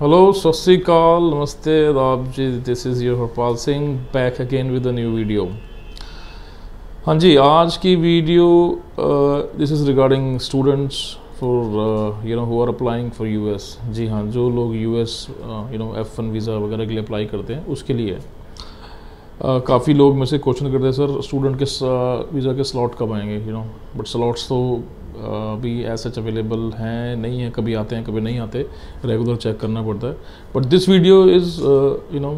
Hello सत श्रीकाल नमस्ते आदाब जी this is your Harpal Singh back again with a new video हाँ जी आज की video this is regarding students for you know who are applying for US जी हाँ जो लोग US you know F one visa वगैरह के लिए अप्लाई करते हैं उसके लिए। uh, काफ़ी लोग में से क्वेश्चन करते हैं सर स्टूडेंट के वीज़ा के स्लॉट कब आएँगे? यू नो बट स्लॉट्स तो अभी एज सच अवेलेबल हैं नहीं है कभी आते हैं कभी नहीं आते रेगुलर चेक करना पड़ता है। But this video is you know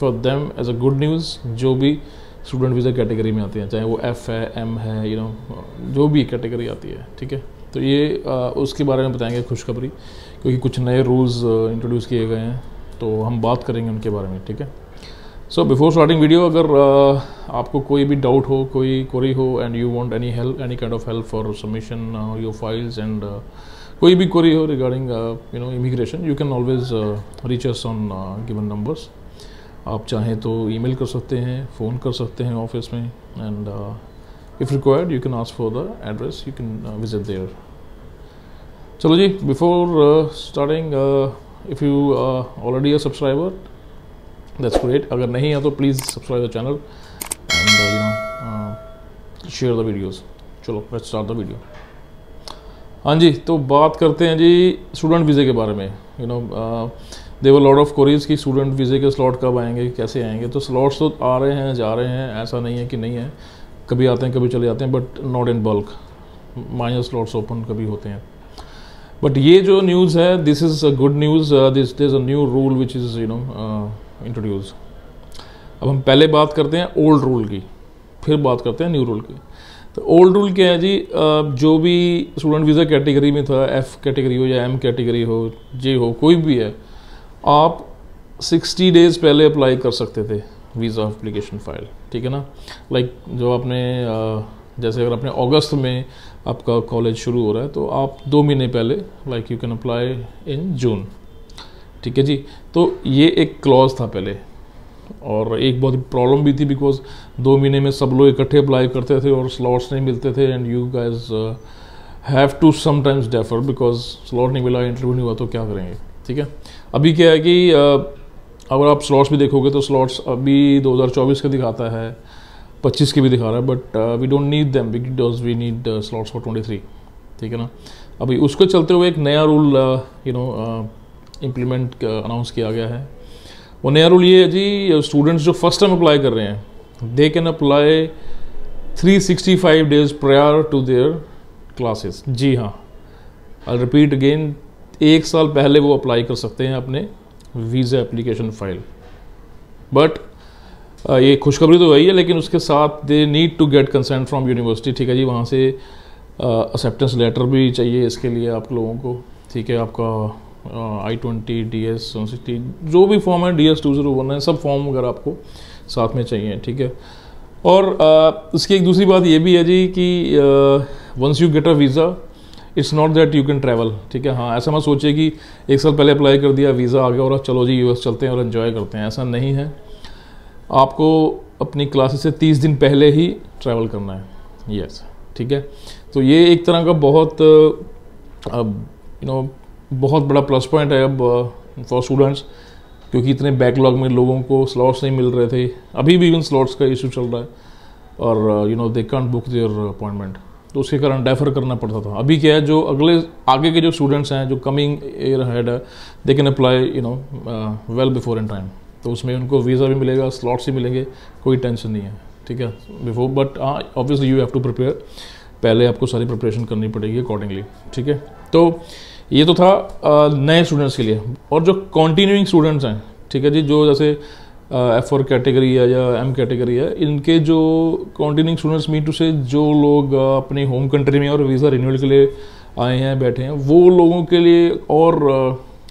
for them as a good news जो भी स्टूडेंट वीज़ा कैटेगरी में आते हैं चाहे वो एफ़ है एम है यू you नो know, जो भी कैटेगरी आती है ठीक है? तो ये uh, उसके बारे में बताएँगे खुशखबरी क्योंकि कुछ नए रूल्स इंट्रोड्यूस किए गए हैं तो हम बात करेंगे उनके बारे में ठीक है? सो बिफोर स्टार्टिंग वीडियो अगर uh, आपको कोई भी डाउट हो कोई क्वेरी हो and you want any help any kind of help for submission your files and कोई भी क्वेरी हो regarding you know immigration you can always reach us on given numbers आप चाहें तो ईमेल कर सकते हैं फ़ोन कर सकते हैं ऑफ़िस में and if required you can ask for the address you can visit there चलो जी before starting if you already a subscriber that's great अगर नहीं है तो please subscribe the channel and you know share the videos चलो let's start the video हाँ जी तो बात करते हैं जी स्टूडेंट वीज़े के बारे में. You know there are lot of queries की स्टूडेंट वीज़े के स्लॉट कब आएँगे, कैसे आएँगे. तो स्लॉट्स तो आ रहे हैं, जा रहे हैं, ऐसा नहीं है कि नहीं है. कभी आते हैं, कभी चले जाते हैं but not in bulk minor slots open कभी होते हैं. बट ये जो न्यूज़ है this is a good news this is a new rule which is you know introduce अब हम पहले बात करते हैं ओल्ड रूल की फिर बात करते हैं न्यू रूल की। तो ओल्ड रूल क्या है जी? जो भी स्टूडेंट वीज़ा कैटेगरी में था एफ़ कैटेगरी हो या एम कैटेगरी हो जे हो कोई भी है आप 60 डेज़ पहले अप्लाई कर सकते थे वीज़ा अप्लीकेशन फ़ाइल ठीक है ना? लाइक like, जो आपने जैसे अगर आपने अगस्त में आपका कॉलेज शुरू हो रहा है तो आप दो महीने पहले like you can apply in June ठीक है जी? तो ये एक क्लॉज था पहले। और एक बहुत प्रॉब्लम भी थी बिकॉज़ दो महीने में सब लोग इकट्ठे अप्लाई करते थे और स्लॉट्स नहीं मिलते थे and you guys have to sometimes defer because slot नहीं मिला इंटरव्यू नहीं हुआ तो क्या करेंगे? ठीक है? अभी क्या है कि uh, अगर आप स्लॉट्स भी देखोगे तो स्लॉट्स अभी 2024 का दिखाता है 25 के भी दिखा रहा है but we don't need them because we need slots for 23 ठीक है ना? अभी उसको चलते हुए एक नया rule you know implement announce किया गया है। वो नया रूल ये है जी स्टूडेंट्स जो फ़र्स्ट टाइम अप्लाई कर रहे हैं they can apply 365 days prior to their classes जी हाँ। आई रिपीट अगेन एक साल पहले वो अप्लाई कर सकते हैं अपने वीज़ा एप्लीकेशन फ़ाइल बट ये खुशखबरी तो वही है लेकिन उसके साथ they need to get consent from university ठीक है जी वहाँ से एक्सेप्टेंस uh, लेटर भी चाहिए इसके लिए आप लोगों को। ठीक है आपका I twenty D S sixty जो भी फॉर्म है D S two zero one है सब फॉर्म वगैरह आपको साथ में चाहिए ठीक है? और इसकी एक दूसरी बात ये भी है जी कि once you get a visa it's not that you can travel ठीक है? हाँ ऐसा मत सोचिए कि एक साल पहले अप्लाई कर दिया वीज़ा आ गया और चलो जी यूएस चलते हैं और इन्जॉय करते हैं ऐसा नहीं है। आपको अपनी क्लासेस से तीस दिन पहले ही ट्रैवल करना है यस yes, ठीक है? तो ये एक तरह का बहुत यू नो बहुत बड़ा प्लस पॉइंट है अब फॉर स्टूडेंट्स क्योंकि इतने बैकलॉग में लोगों को स्लॉट्स नहीं मिल रहे थे। अभी भी इवन स्लॉट्स का इशू चल रहा है। और you know they can't book their appointment तो उसके कारण डेफर करना पड़ता था। अभी क्या है, जो अगले, आगे के जो स्टूडेंट्स हैं, जो कमिंग ईयर हेड है they can apply you know well before in time तो उसमें उनको वीज़ा भी मिलेगा स्लॉट्स भी मिलेंगे, कोई टेंशन नहीं है। ठीक है? बिफोर बट हाँ obviously you have to prepare पहले आपको सारी प्रिपरेशन करनी पड़ेगी अकॉर्डिंगली ठीक है? तो ये तो था नए स्टूडेंट्स के लिए। और जो कॉन्टीन्यूइंग स्टूडेंट्स हैं, ठीक है जी, जो जैसे एफ़ फोर कैटेगरी है या एम कैटेगरी है, इनके जो कॉन्टीन्यूइंग स्टूडेंट्स मीन टू से जो लोग अपनी होम कंट्री में और वीज़ा रिन्यूअल के लिए आए हैं, बैठे हैं, वो लोगों के लिए और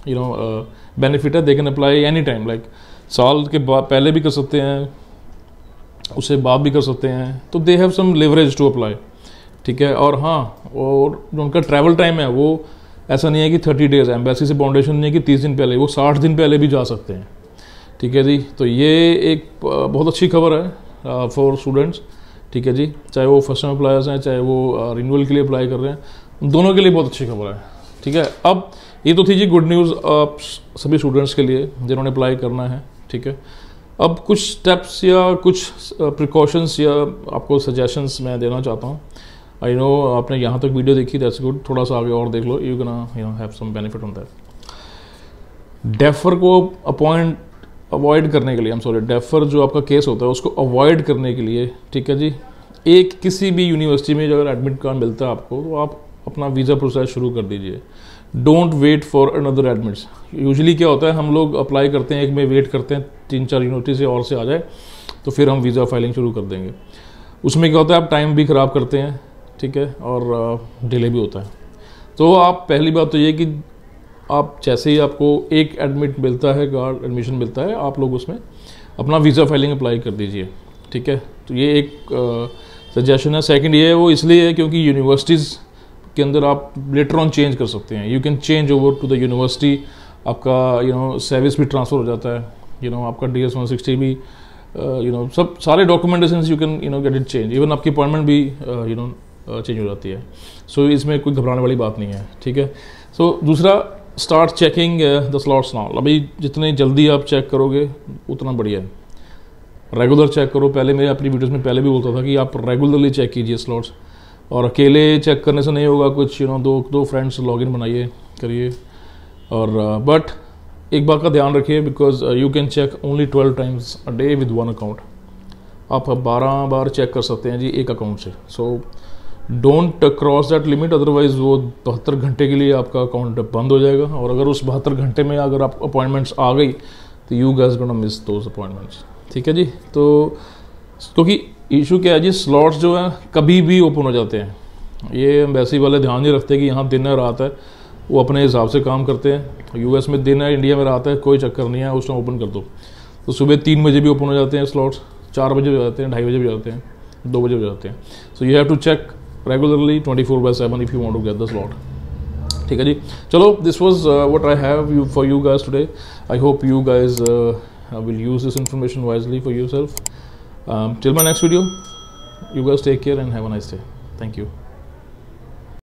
यू नो बेनिफिट है they can apply any time like साल के बाद पहले भी कर सकते हैं, उससे बाद भी कर सकते हैं तो they have some leverage to apply ठीक है? और हाँ और जो उनका ट्रैवल टाइम है, वो ऐसा नहीं है कि थर्टी डेज़ एम्बेसी से फाउंडेशन नहीं है कि तीस दिन पहले, वो साठ दिन पहले भी जा सकते हैं। ठीक है जी? तो ये एक बहुत अच्छी खबर है फॉर स्टूडेंट्स ठीक है जी? चाहे वो फ़र्स्ट टाइम अप्लायर्स हैं, चाहे वो रिन्यूअल के लिए अप्लाई कर रहे हैं दोनों के लिए बहुत अच्छी खबर है। ठीक है? अब ये तो थी जी गुड न्यूज़ आप सभी स्टूडेंट्स के लिए, जिन्होंने अप्लाई करना है। ठीक है? अब कुछ स्टेप्स या कुछ प्रिकॉशंस या आपको सजेशंस मैं देना चाहता हूँ। आई नो आपने यहाँ तक वीडियो देखी दैट्स गुड थोड़ा सा आगे और देख लो. You can you know have some benefit on that defer को अपॉइंट अवॉइड करने के लिए हम सॉरी डेफर जो आपका केस होता है, उसको अवॉइड करने के लिए, ठीक है जी? एक किसी भी यूनिवर्सिटी में अगर एडमिट कार्ड मिलता है आपको तो आप अपना वीज़ा प्रोसेस शुरू कर दीजिए. Don't wait for another admits usually क्या होता है, हम लोग अप्लाई करते हैं, एक में वेट करते हैं, तीन चार यूनिवर्सिटी से और से आ जाए तो फिर हम वीज़ा फाइलिंग शुरू कर देंगे. उसमें क्या होता है, आप टाइम भी ख़राब करते हैं ठीक है और डिले भी होता है। तो आप पहली बात तो ये कि आप जैसे ही आपको एक एडमिट मिलता है कार्ड एडमिशन मिलता है आप लोग उसमें अपना वीज़ा फाइलिंग अप्लाई कर दीजिए ठीक है? तो ये एक सजेशन है। सेकंड ये है वो इसलिए है क्योंकि यूनिवर्सिटीज़ के अंदर आप लेटर ऑन चेंज कर सकते हैं। You can change over to the university आपका यू नो सर्विस भी ट्रांसफ़र हो जाता है। यू you नो know, आपका डी एस वन सिक्सटी भी you uh, know you know, सब सारे documentation you can you know get it change even आपकी अपॉइंटमेंट भी यू नो चेंज हो जाती है। सो so, इसमें कोई घबराने वाली बात नहीं है ठीक है? सो so, दूसरा start checking the slots now अभी जितने जल्दी आप चेक करोगे उतना बढ़िया है। रेगुलर चेक करो। पहले मैं अपनी वीडियोस में पहले भी बोलता था कि आप रेगुलरली चेक कीजिए स्लॉट्स और अकेले चेक करने से नहीं होगा कुछ यू नो दो दो फ्रेंड्स लॉगिन बनाइए करिए। और बट uh, एक बात का ध्यान रखिए because you can check only twelve times a day with one account आप बारह बार चेक कर सकते हैं जी एक अकाउंट से। So don't cross that limit otherwise वो बहत्तर घंटे के लिए आपका अकाउंट बंद हो जाएगा। और अगर उस बहत्तर घंटे में अगर आप अपॉइंटमेंट्स आ गई तो you guys gonna miss those appointments ठीक है जी? तो क्योंकि इशू क्या है जी? स्लॉट्स जो हैं, कभी भी ओपन हो जाते हैं। ये एम्बेसी वाले ध्यान नहीं रखते कि यहाँ दिन है, रात है। वो अपने हिसाब से काम करते हैं। यूएस में दिन है इंडिया में रात है, कोई चक्कर नहीं है, उस टाइम ओपन कर दो। तो सुबह तीन बजे भी ओपन हो जाते हैं स्लॉट्स चार बजे हो जाते हैं, ढाई बजे भी जाते हैं, दो बजे हो जाते हैं। So you have to check regularly twenty four by seven if you want to get the slot ठीक है जी? चलो this was what I have you for you guys today I hope you guys will use this information wisely for yourself till my next video you guys take care and have a nice day thank you